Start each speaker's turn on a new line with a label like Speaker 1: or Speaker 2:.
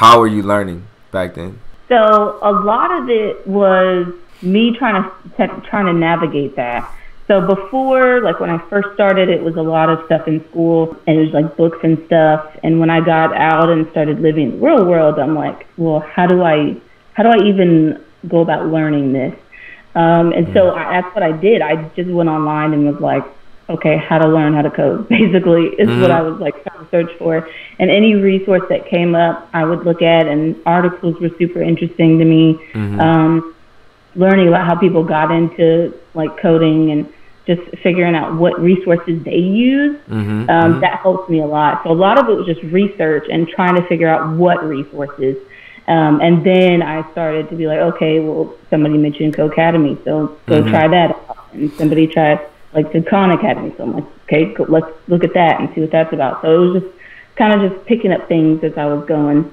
Speaker 1: how were you learning back then?
Speaker 2: So a lot of it was me trying to trying to navigate that. So before, like when I first started, it was a lot of stuff in school, and it was like books and stuff. And when I got out and started living in the real world, I'm like, well, how do I, how do I even go about learning this? Um, and so I, that's what I did. I just went online and was like, okay, how to learn how to code, basically, is mm-hmm. what I was like trying to search for. And any resource that came up, I would look at, and articles were super interesting to me. Mm-hmm. Um, learning about how people got into like coding and just figuring out what resources they use, mm-hmm. Um, mm-hmm. that helps me a lot. So a lot of it was just research and trying to figure out what resources. Um, and then I started to be like, okay, well, somebody mentioned Codecademy, so go mm-hmm. try that out. And somebody tried like the Khan Academy. So I'm like, okay, go, let's look at that and see what that's about. So it was just kind of just picking up things as I was going.